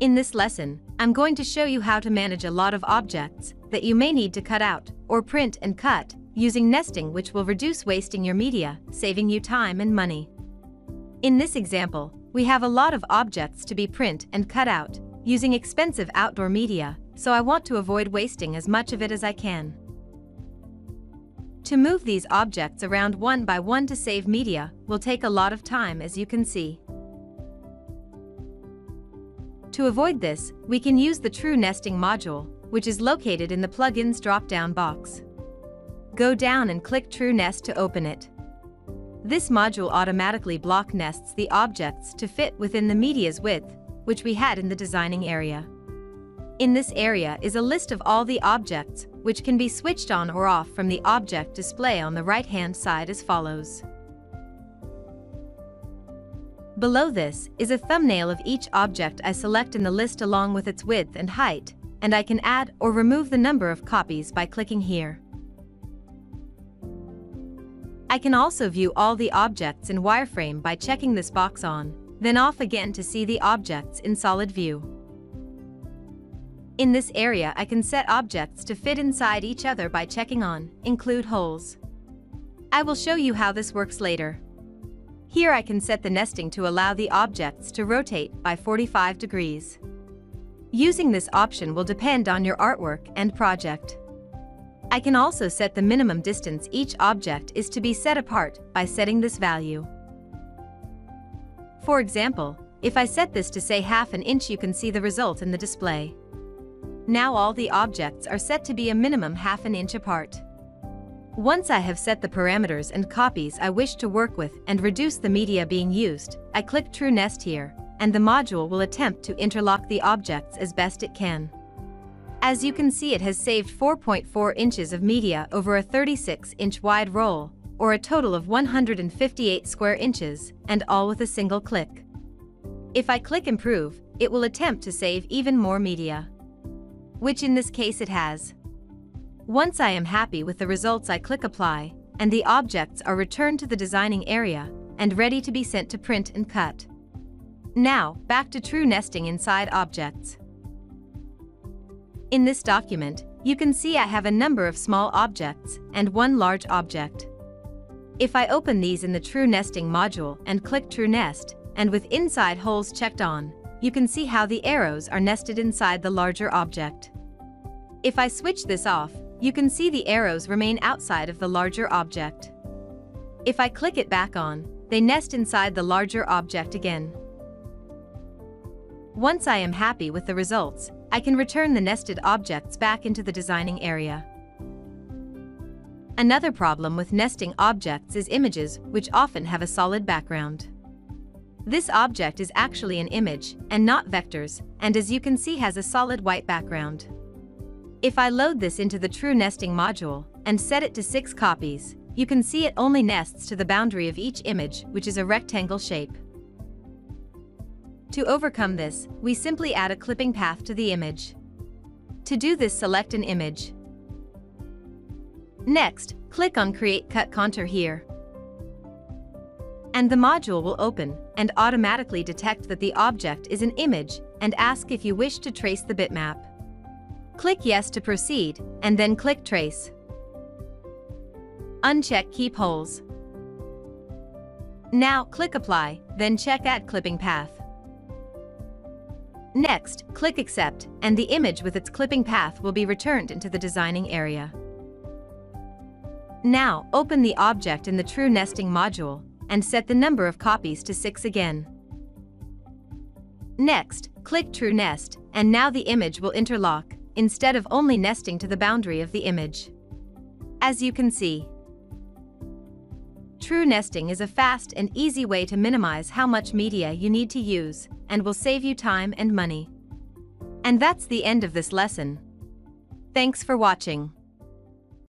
In this lesson, I'm going to show you how to manage a lot of objects that you may need to cut out or print and cut using nesting which will reduce wasting your media, saving you time and money. In this example, we have a lot of objects to be print and cut out using expensive outdoor media, so I want to avoid wasting as much of it as I can. To move these objects around one by one to save media will take a lot of time as you can see. To avoid this, we can use the True Nesting module, which is located in the Plugins drop-down box. Go down and click True Nest to open it. This module automatically block nests the objects to fit within the media's width, which we had in the designing area. In this area is a list of all the objects, which can be switched on or off from the object display on the right-hand side as follows. Below this is a thumbnail of each object I select in the list along with its width and height, and I can add or remove the number of copies by clicking here. I can also view all the objects in wireframe by checking this box on, then off again to see the objects in solid view. In this area I can set objects to fit inside each other by checking on Include Holes. I will show you how this works later. Here I can set the nesting to allow the objects to rotate by 45 degrees. Using this option will depend on your artwork and project. I can also set the minimum distance each object is to be set apart by setting this value. For example, if I set this to say half an inch you can see the result in the display. Now all the objects are set to be a minimum half an inch apart. Once I have set the parameters and copies I wish to work with and reduce the media being used, I click True Nest here, and the module will attempt to interlock the objects as best it can. As you can see it has saved 4.4 inches of media over a 36-inch wide roll, or a total of 158 square inches, and all with a single click. If I click Improve, it will attempt to save even more media. Which in this case it has. Once I am happy with the results I click apply, and the objects are returned to the designing area and ready to be sent to print and cut. Now, back to true nesting inside objects. In this document, you can see I have a number of small objects and one large object. If I open these in the True Nesting module and click True Nest, and with inside holes checked on, you can see how the arrows are nested inside the larger object. If I switch this off, you can see the arrows remain outside of the larger object. If I click it back on, they nest inside the larger object again. Once I am happy with the results, I can return the nested objects back into the designing area. Another problem with nesting objects is images, which often have a solid background. This object is actually an image, and not vectors, and as you can see has a solid white background. If I load this into the True Nesting module and set it to 6 copies, you can see it only nests to the boundary of each image, which is a rectangle shape. To overcome this, we simply add a clipping path to the image. To do this select an image. Next, click on Create Cut Contour here. And the module will open and automatically detect that the object is an image and ask if you wish to trace the bitmap. Click Yes to proceed, and then click Trace. Uncheck Keep Holes. Now click Apply, then check Add Clipping Path. Next, click Accept, and the image with its clipping path will be returned into the designing area. Now, open the object in the True Nesting module, and set the number of copies to 6 again. Next, click True Nest, and now the image will interlock, instead of only nesting to the boundary of the image. As you can see, True nesting is a fast and easy way to minimize how much media you need to use and will save you time and money. And that's the end of this lesson. Thanks for watching.